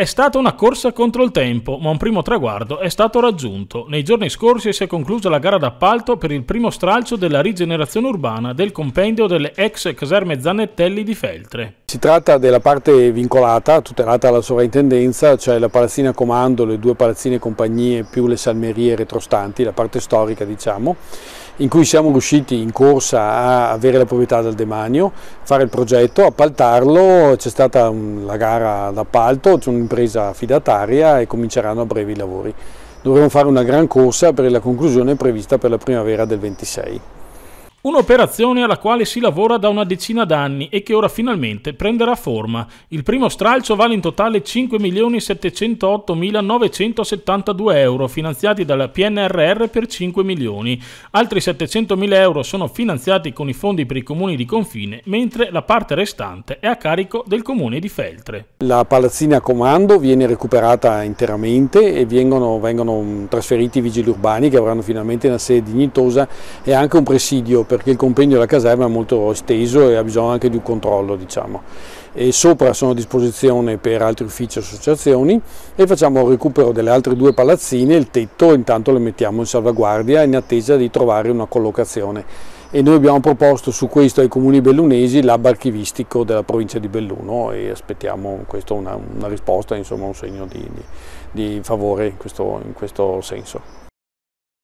È stata una corsa contro il tempo, ma un primo traguardo è stato raggiunto. Nei giorni scorsi si è conclusa la gara d'appalto per il primo stralcio della rigenerazione urbana del compendio delle ex caserme Zannettelli di Feltre. Si tratta della parte vincolata, tutelata dalla sovrintendenza, cioè la palazzina comando, le due palazzine compagnie più le salmerie retrostanti, la parte storica diciamo, in cui siamo riusciti in corsa a avere la proprietà del demanio, fare il progetto, appaltarlo, c'è stata la gara d'appalto, c'è un'impresa affidataria e cominceranno a breve i lavori. Dovremo fare una gran corsa per la conclusione prevista per la primavera del 26. Un'operazione alla quale si lavora da una decina d'anni e che ora finalmente prenderà forma. Il primo stralcio vale in totale 5.708.972 euro, finanziati dal PNRR per 5 milioni. Altri 700.000 euro sono finanziati con i fondi per i comuni di confine, mentre la parte restante è a carico del comune di Feltre. La palazzina a comando viene recuperata interamente e vengono, vengono trasferiti i vigili urbani che avranno finalmente una sede dignitosa e anche un presidio perché il compendio della caserma è molto esteso e ha bisogno anche di un controllo. Diciamo. Sopra sono a disposizione per altri uffici e associazioni e facciamo il recupero delle altre due palazzine, il tetto intanto le mettiamo in salvaguardia in attesa di trovare una collocazione e noi abbiamo proposto su questo ai comuni bellunesi l'hub archivistico della provincia di Belluno e aspettiamo una, una risposta, insomma un segno di, di, di favore in questo, in questo senso.